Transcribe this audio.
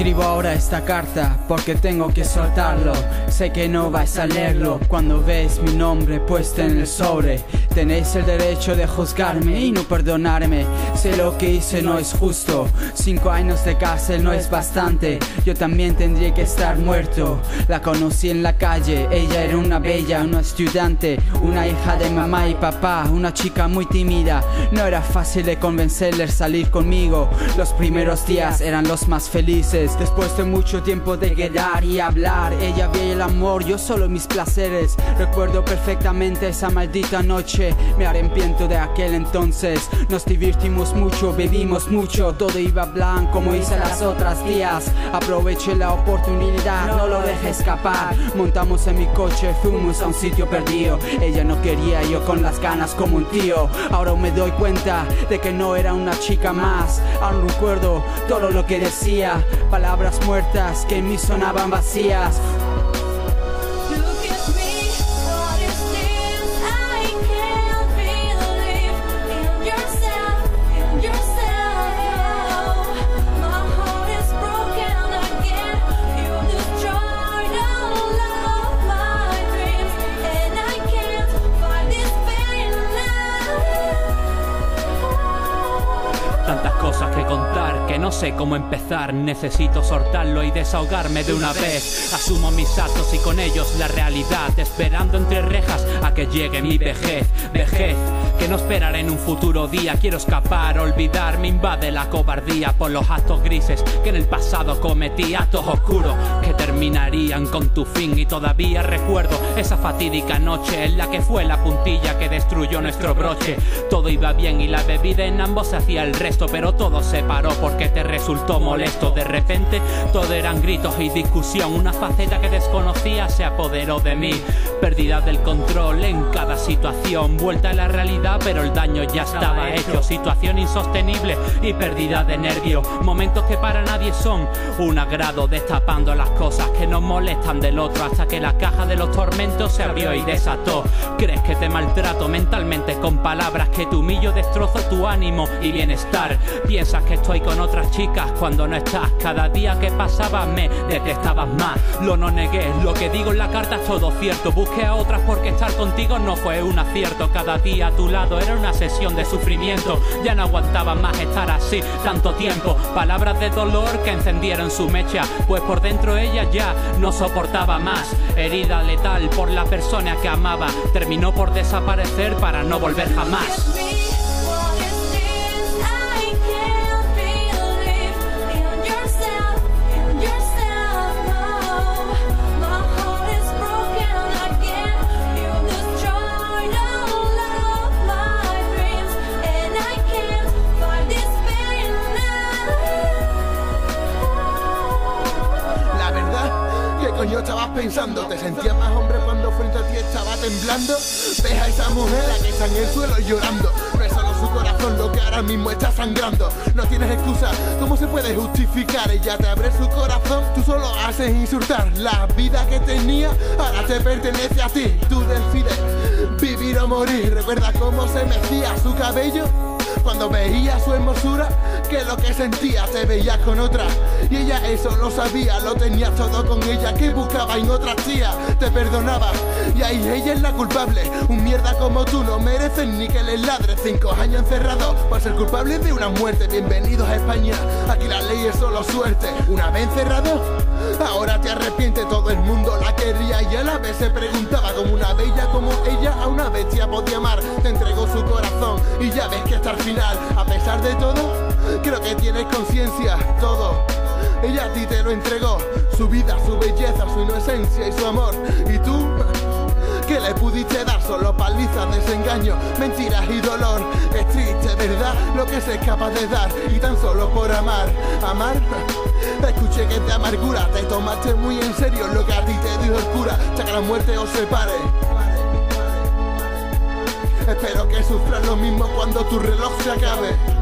Escribo ahora esta carta porque tengo que soltarlo. Sé que no vais a leerlo cuando veis mi nombre puesto en el sobre. Tenéis el derecho de juzgarme y no perdonarme. Sé lo que hice no es justo. Cinco años de cárcel no es bastante. Yo también tendría que estar muerto. La conocí en la calle. Ella era una bella, una estudiante, una hija de mamá y papá, una chica muy tímida. No era fácil de convencerle salir conmigo. Los primeros días eran los más felices. Después de mucho tiempo de quedar y hablar, ella veía el amor, yo solo mis placeres. Recuerdo perfectamente esa maldita noche me arrepiento de aquel entonces. Nos divertimos mucho, bebimos mucho, todo iba blanco como hice las otras días. Aproveché la oportunidad, no lo dejé escapar. Montamos en mi coche, fuimos a un sitio perdido. Ella no quería, yo con las ganas como un tío. Ahora me doy cuenta de que no era una chica más. Aún recuerdo todo lo que decía, palabras muertas que en mí sonaban vacías. No sé cómo empezar, necesito soltarlo y desahogarme de una vez. Asumo mis actos y con ellos la realidad, esperando entre rejas a que llegue mi vejez, vejez que no esperaré en un futuro día. Quiero escapar, olvidar, me invade la cobardía por los actos grises que en el pasado cometí, actos oscuros que terminarían con tu fin. Y todavía recuerdo esa fatídica noche en la que fue la puntilla que destruyó nuestro broche. Todo iba bien y la bebida en ambos hacía el resto, pero todo se paró porque te resultó molesto. De repente todo eran gritos y discusión. Una faceta que desconocía se apoderó de mí. Pérdida del control en cada situación, vuelta a la realidad pero el daño ya estaba hecho. Situación insostenible y pérdida de nervio. Momentos que para nadie son un agrado, destapando las cosas que nos molestan del otro hasta que la caja de los tormentos se abrió y desató. Crees que te maltrato mentalmente con palabras que tu humillo, destrozo tu ánimo y bienestar. Piensas que estoy con chicas cuando no estás. Cada día que pasaba me detestabas más. Lo no negué, lo que digo en la carta es todo cierto. Busqué a otras porque estar contigo no fue un acierto. Cada día a tu lado era una sesión de sufrimiento. Ya no aguantaba más estar así tanto tiempo. Palabras de dolor que encendieron su mecha, pues por dentro ella ya no soportaba más. Herida letal por la persona que amaba, terminó por desaparecer para no volver jamás. Estabas pensando? ¿Te sentías más hombre cuando frente a ti estaba temblando? Ves a esa mujer a que está en el suelo llorando No es solo su corazón lo que ahora mismo está sangrando No tienes excusa, ¿cómo se puede justificar? Ella te abre su corazón, tú solo haces insultar La vida que tenía ahora te pertenece a ti Tú decides vivir o morir Recuerda cómo se mecía su cabello cuando veía su hermosura, que lo que sentía te veía con otra. Y ella eso lo sabía, lo tenía todo con ella, que buscaba en otra tía, te perdonaba. Y ahí ella es la culpable, un mierda como tú no mereces ni que le ladre. Cinco años encerrado por ser culpable de una muerte. Bienvenidos a España, aquí la ley es solo suerte. Una vez encerrado, ahora te arrepiente, todo el mundo la quería y a la vez se preguntaba como una bella como ella a una bestia podía amar. Te entregó su corazón y ya ves que hasta el final, a pesar de todo, creo que tienes conciencia, todo. Ella a ti te lo entregó, su vida, su belleza, su inocencia y su amor. Y tú, ¿qué le pudiste dar? Solo palizas, desengaño, mentiras y dolor. Es triste, ¿verdad? Lo que se es capaz de dar y tan solo por amar. Amar. Escuché que te amargura, te tomaste muy en serio lo que a ti te dijo el cura, ya que la muerte os separe. Espero que sufras lo mismo cuando tu reloj se acabe.